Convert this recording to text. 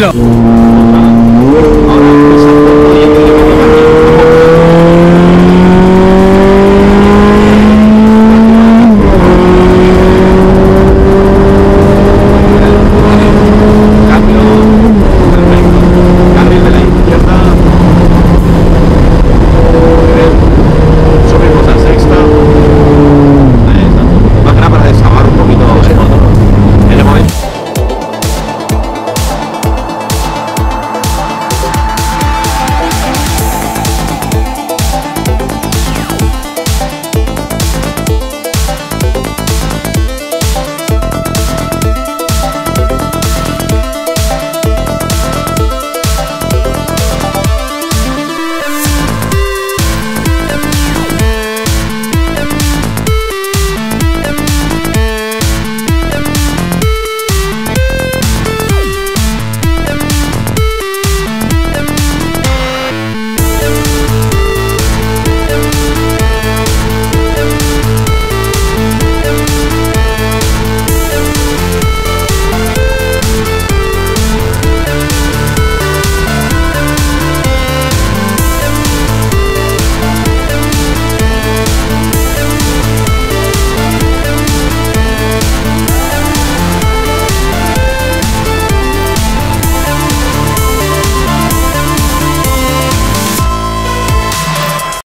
tranquilo.